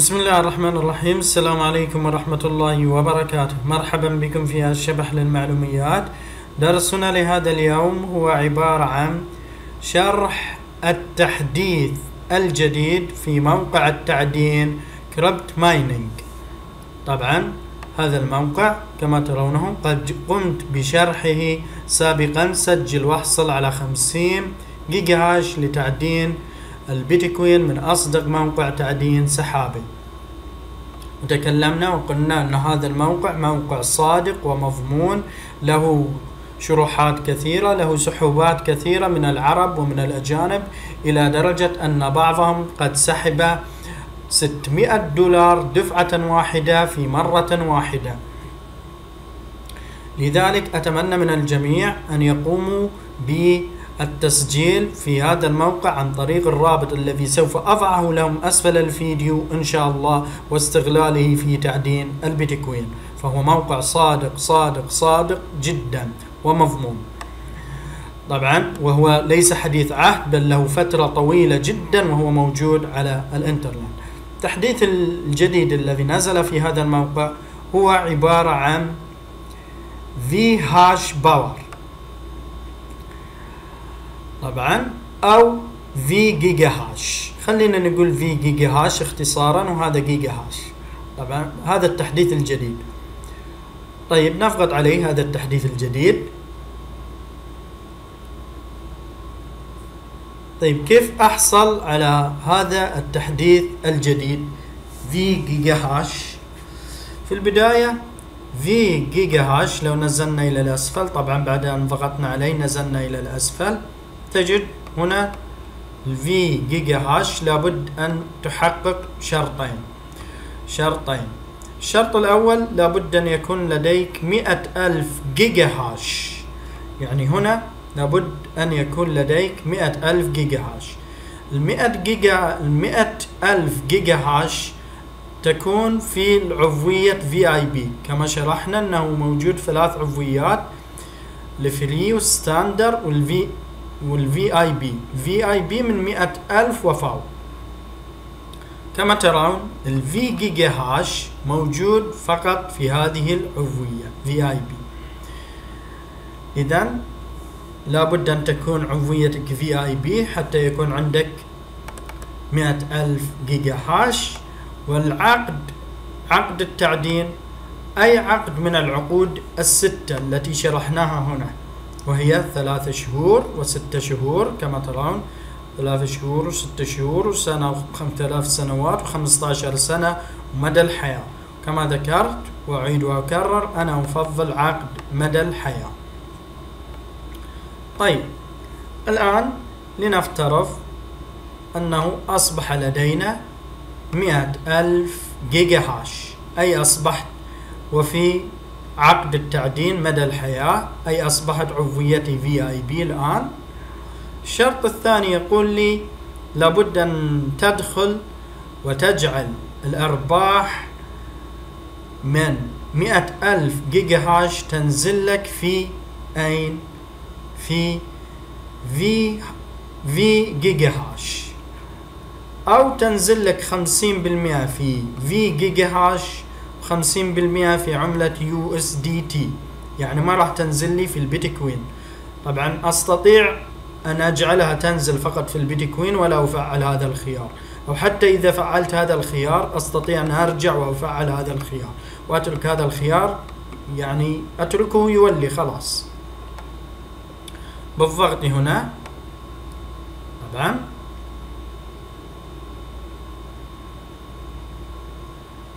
بسم الله الرحمن الرحيم السلام عليكم ورحمة الله وبركاته مرحبا بكم في الشبح للمعلوميات درسنا لهذا اليوم هو عبارة عن شرح التحديث الجديد في موقع التعدين crypto mining طبعا هذا الموقع كما ترونه قد قمت بشرحه سابقا سجل واحصل على 50 giga hash لتعدين البيتكوين من أصدق موقع تعدين سحابي. وتكلمنا وقلنا أن هذا الموقع موقع صادق ومضمون له شروحات كثيرة له سحوبات كثيرة من العرب ومن الأجانب إلى درجة أن بعضهم قد سحب 600 دولار دفعة واحدة في مرة واحدة. لذلك أتمنى من الجميع أن يقوموا بالتسجيل في هذا الموقع عن طريق الرابط الذي سوف أضعه لهم أسفل الفيديو إن شاء الله واستغلاله في تعدين البيتكوين. فهو موقع صادق صادق صادق جدا ومضمون. طبعا وهو ليس حديث عهد بل له فترة طويلة جدا وهو موجود على الإنترنت. التحديث الجديد الذي نزل في هذا الموقع هو عبارة عن V hash power طبعا أو V giga hash خلينا نقول V giga hash اختصارا وهذا giga hash طبعا هذا التحديث الجديد. طيب نضغط عليه هذا التحديث الجديد. طيب كيف أحصل على هذا التحديث الجديد؟ V giga hash في البداية V giga hash لو نزلنا إلى الأسفل. طبعا بعد أن ضغطنا عليه نزلنا إلى الأسفل. تجد هنا ال V giga hash لابد أن تحقق شرطين. شرطين. الشرط الأول لابد أن يكون لديك مئة ألف giga hash يعني هنا لابد أن يكون لديك مئة ألف جيجا هاش المئة جيجا المئة ألف giga hash تكون في العضوية VIP كما شرحنا أنه موجود ثلاث عضويات ال free وال standard وال V وال VIP VIP من مئة ألف وفوق كما ترون ال V giga hash موجود فقط في هذه العضوية VIP إذا لابد أن تكون عضويتك VIP حتى يكون عندك مئة ألف جيجا هاش والعقد عقد التعدين أي عقد من العقود الستة التي شرحناها هنا. وهي ثلاثة شهور وستة شهور كما ترون. ثلاثة شهور وستة شهور وسنة وخمسة آلاف سنوات وخمسة عشر سنة مدى الحياة. كما ذكرت وأعيد وأكرر أنا أفضل عقد مدى الحياة. طيب الآن لنفترض أنه أصبح لدينا مئة ألف giga hash. أي أصبحت؟ وفي عقد التعدين مدى الحياة أي أصبحت عضويتي VIP الآن. الشرط الثاني يقول لي لابد أن تدخل وتجعل الأرباح من مئة ألف giga hash تنزل لك في أين؟ في في V giga hash أو تنزل لك خمسين بالمئة في V giga hash وخمسين بالمئة في عملة USDT. يعني ما راح تنزل لي في البيتكوين. طبعا أستطيع أن أجعلها تنزل فقط في البيتكوين ولا أفعل هذا الخيار. أو حتى إذا فعلت هذا الخيار أستطيع أن أرجع وأفعل هذا الخيار. وأترك هذا الخيار يعني أتركه يولي خلاص. بالضغط هنا. طبعا.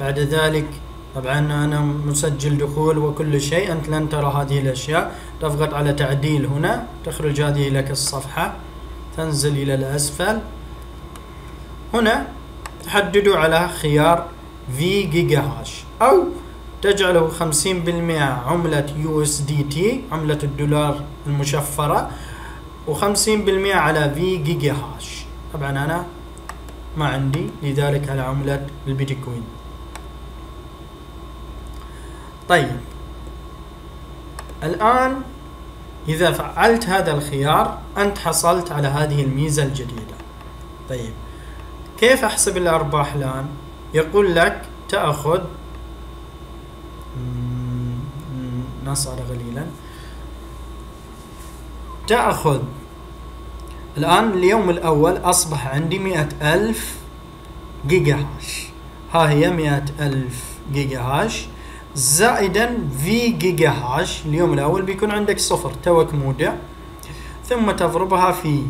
بعد ذلك طبعا أنا مسجل دخول وكل شيء. أنت لن ترى هذه الأشياء. تضغط على تعديل هنا. تخرج هذه لك الصفحة. تنزل إلى الأسفل. هنا تحددوا على خيار V giga hash أو تجعله خمسين بالمئة عملة USDT عملة الدولار المشفرة وخمسين بالمئة على V giga hash طبعا أنا ما عندي لذلك على عملة البيتكوين. طيب. الآن إذا فعلت هذا الخيار أنت حصلت على هذه الميزة الجديدة. طيب. كيف أحسب الأرباح الآن؟ يقول لك تأخذ نصعد قليلا تأخذ. الآن اليوم الأول أصبح عندي مئة ألف giga hash. ها هي مئة ألف giga hash. زائدا V giga hash اليوم الأول بيكون عندك صفر توك مودع. ثم تضربها في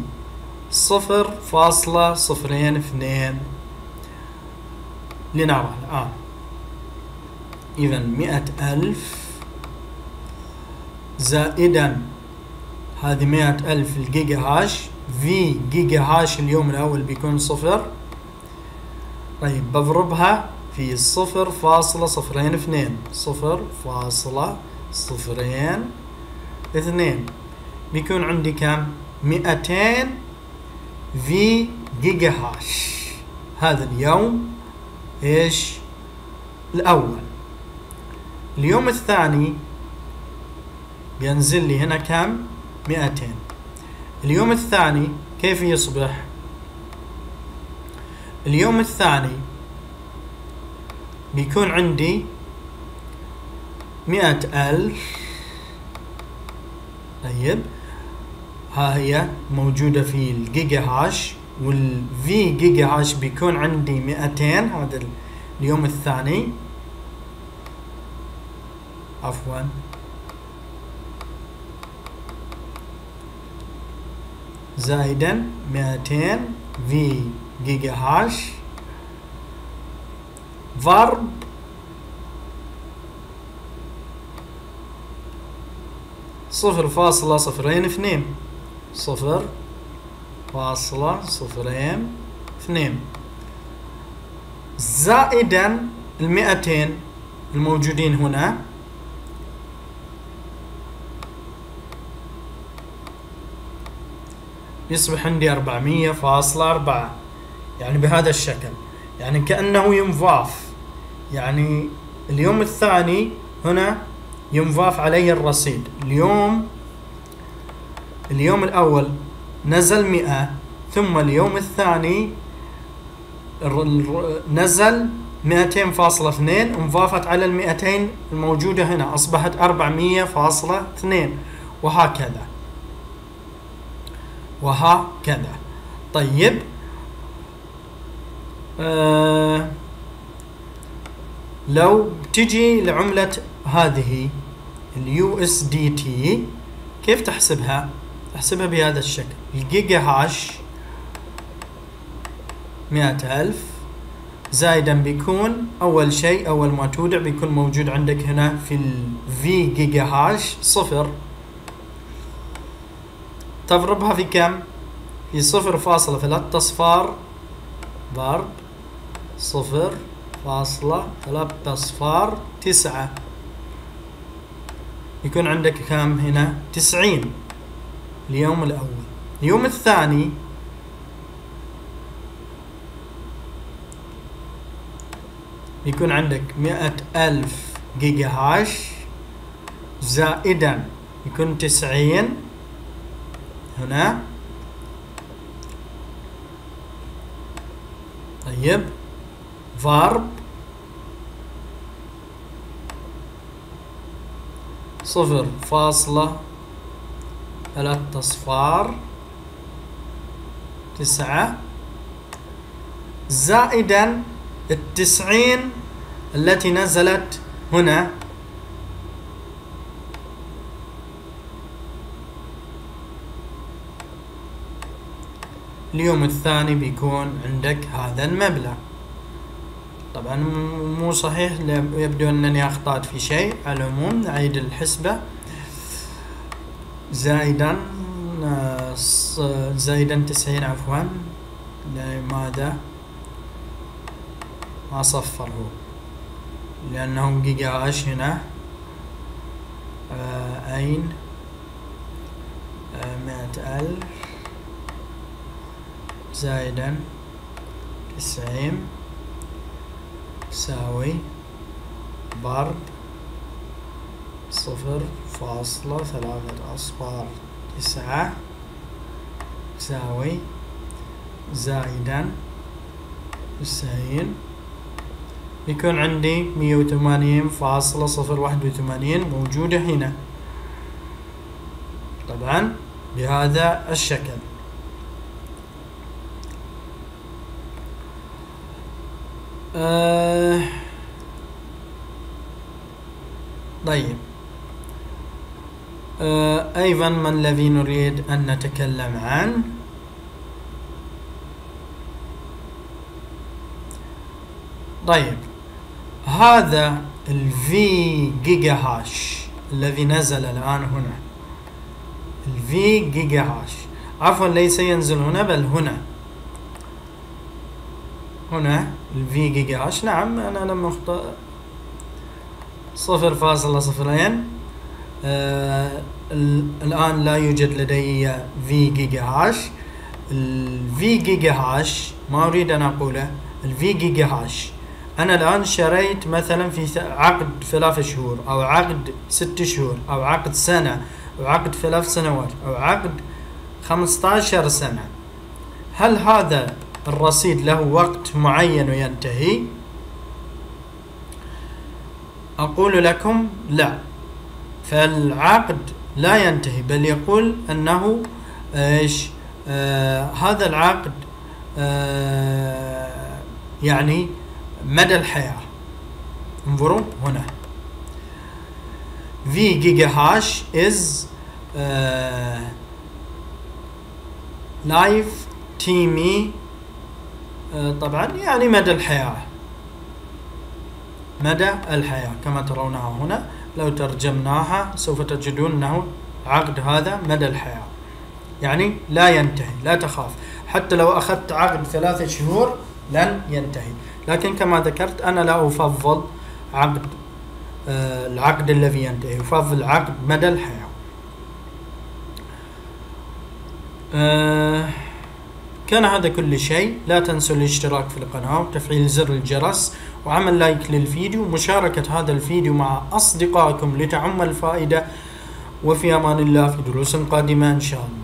صفر فاصلة صفرين اثنين. لنرى الآن إذا مئة ألف زائدا هذه مئة ألف الجيجا هاش في جيجا هاش اليوم الأول بيكون صفر. طيب بضربها في صفر فاصلة صفرين اثنين. صفر فاصلة صفرين اثنين. بيكون عندي كم؟ مئتين في جيجا هاش هذا اليوم إيش؟ الأول. اليوم الثاني بينزل لي هنا كم؟ مئتين. اليوم الثاني كيف يصبح؟ اليوم الثاني بيكون عندي مئة ألف. طيب. ها هي موجودة في ال giga hash وال V giga hash بيكون عندي 200 هذا اليوم الثاني. عفوا. زائدا 200 في جيجا هاش. ضرب صفر فاصلة صفرين اثنين. صفر فاصلة صفرين اثنين. زائدا المئتين الموجودين هنا. يصبح عندي أربعمية فاصلة أربعة. يعني بهذا الشكل. يعني كأنه ينضاف. يعني اليوم الثاني هنا ينضاف عليه الرصيد. اليوم اليوم الأول نزل مئة ثم اليوم الثاني نزل مئتين فاصلة اثنين انضافت على المئتين الموجودة هنا أصبحت أربعمية فاصلة اثنين. وهكذا وهكذا طيب. آه لو تجي لعملة هذه ال USDT كيف تحسبها؟ تحسبها بهذا الشكل ال giga hash مئة ألف زائدا بيكون أول شيء أول ما تودع بيكون موجود عندك هنا في ال V جيجا هاش صفر تضربها في كم؟ في صفر فاصلة ثلاثة أصفار ضرب صفر فاصلة ثلاثة أصفار تسعة. يكون عندك كم هنا؟ تسعين. اليوم الأول. اليوم الثاني. يكون عندك مئة ألف جيجا هاش زائدا. يكون تسعين. هنا. طيب. ضرب صفر فاصلة ثلاثة أصفار تسعة. زائدا التسعين التي نزلت هنا. اليوم الثاني بيكون عندك هذا المبلغ. طبعا مو صحيح يبدو أنني أخطأت في شيء. على العموم نعيد الحسبة. زائدا زائدا تسعين عفوا. لماذا؟ ما صفر هو لأنه جيجا هاش هنا؟ آه أين آه مئة ألف. زائدا تسعين. يساوي ضرب صفر فاصلة ثلاثة أصفار تسعة يساوي زائدا تسعين يكون عندي مية وثمانين فاصلة صفر واحد وثمانين موجودة هنا. طبعا بهذا الشكل. آه طيب. آه أيضا ما الذي نريد أن نتكلم عنه طيب. هذا ال V giga hash الذي نزل الآن هنا. ال V giga hash عفوا ليس ينزل هنا بل هنا. هنا ال V giga hash نعم أنا لم أخطأ صفر فاصلة صفرين. آه الآن لا يوجد لدي V giga hash ال V giga hash ما أريد أن أقوله ال V giga hash أنا الآن شريت مثلا في عقد ثلاث شهور أو عقد ست شهور أو عقد سنة أو عقد ثلاث سنوات أو عقد خمسة عشر سنة. هل هذا الرصيد له وقت معين وينتهي. أقول لكم لا فالعقد لا ينتهي بل يقول أنه إيش آه هذا العقد آه يعني مدى الحياة. انظروا هنا. V giga hash is live تيمي uh, طبعا يعني مدى الحياة. مدى الحياة كما ترونها هنا. لو ترجمناها سوف تجدون أنه عقد هذا مدى الحياة. يعني لا ينتهي لا تخاف. حتى لو أخذت عقد ثلاثة شهور لن ينتهي. لكن كما ذكرت أنا لا أفضل عقد آه العقد الذي ينتهي. أفضل عقد مدى الحياة. آه كان هذا كل شيء. لا تنسوا الاشتراك في القناة وتفعيل زر الجرس وعمل لايك للفيديو ومشاركة هذا الفيديو مع أصدقائكم لتعم الفائدة. وفي أمان الله في دروس قادمة إن شاء الله.